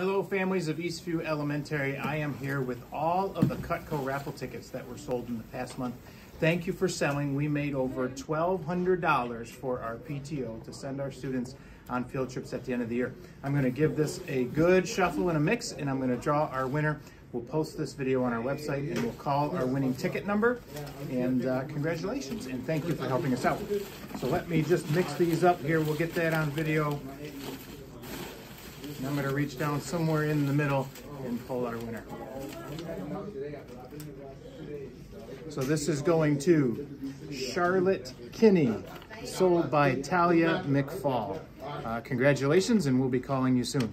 Hello, families of Eastview Elementary. I am here with all of the Cutco raffle tickets that were sold in the past month. Thank you for selling. We made over $1,200 for our PTO to send our students on field trips at the end of the year. I'm going to give this a good shuffle and a mix, and I'm going to draw our winner. We'll post this video on our website, and we'll call our winning ticket number. And uh, congratulations, and thank you for helping us out. So let me just mix these up here. We'll get that on video. And I'm going to reach down somewhere in the middle and pull our winner. So this is going to Charlotte Kinney, sold by Talia McFall. Uh, congratulations, and we'll be calling you soon.